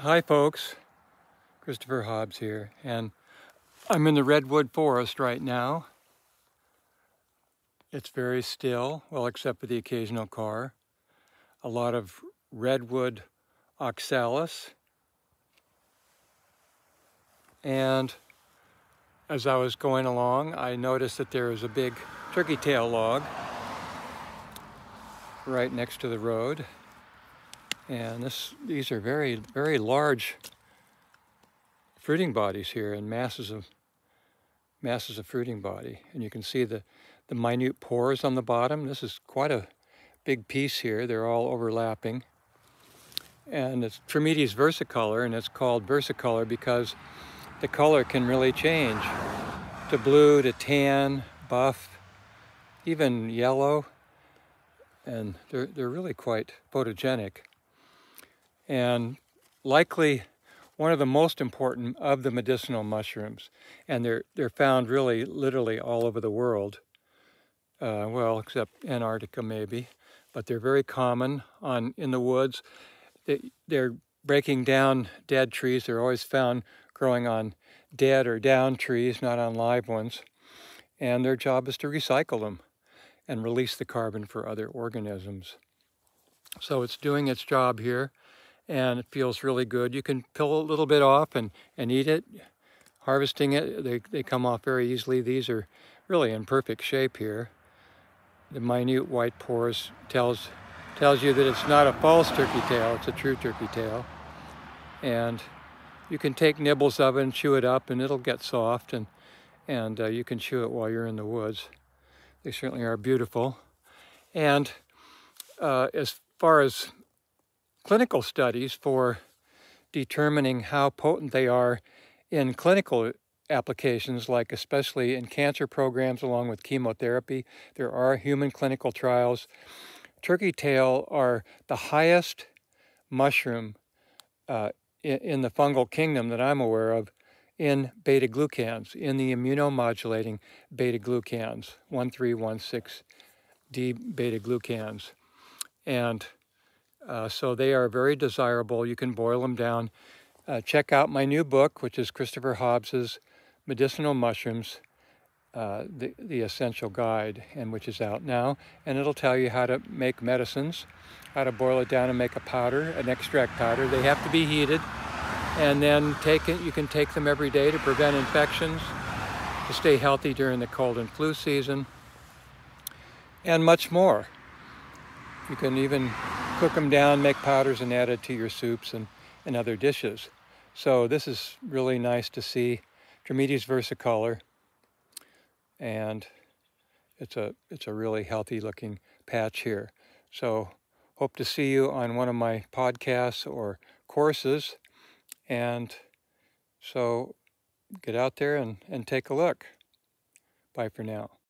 Hi folks, Christopher Hobbs here, and I'm in the Redwood Forest right now. It's very still, well except for the occasional car. A lot of Redwood oxalis. And as I was going along, I noticed that there was a big turkey tail log right next to the road. And this, these are very, very large fruiting bodies here and masses of masses of fruiting body. And you can see the, the minute pores on the bottom. This is quite a big piece here. They're all overlapping. And it's Trametes versicolor, and it's called versicolor because the color can really change to blue, to tan, buff, even yellow. And they're, they're really quite photogenic and likely one of the most important of the medicinal mushrooms. And they're, they're found really literally all over the world. Uh, well, except Antarctica maybe, but they're very common on in the woods. They, they're breaking down dead trees. They're always found growing on dead or down trees, not on live ones. And their job is to recycle them and release the carbon for other organisms. So it's doing its job here and it feels really good. You can peel a little bit off and, and eat it. Harvesting it, they, they come off very easily. These are really in perfect shape here. The minute white pores tells, tells you that it's not a false turkey tail, it's a true turkey tail. And you can take nibbles of it and chew it up and it'll get soft and, and uh, you can chew it while you're in the woods. They certainly are beautiful. And uh, as far as clinical studies for determining how potent they are in clinical applications, like especially in cancer programs along with chemotherapy. There are human clinical trials. Turkey tail are the highest mushroom uh, in, in the fungal kingdom that I'm aware of in beta glucans, in the immunomodulating beta glucans, 1316D beta glucans. And uh, so they are very desirable. You can boil them down. Uh, check out my new book, which is Christopher Hobbs's Medicinal Mushrooms, uh, the, the Essential Guide, and which is out now. And it'll tell you how to make medicines, how to boil it down and make a powder, an extract powder. They have to be heated. And then take it, you can take them every day to prevent infections, to stay healthy during the cold and flu season, and much more. You can even cook them down, make powders and add it to your soups and, and other dishes. So this is really nice to see. Trametes versicolor. And it's a, it's a really healthy looking patch here. So hope to see you on one of my podcasts or courses. And so get out there and, and take a look. Bye for now.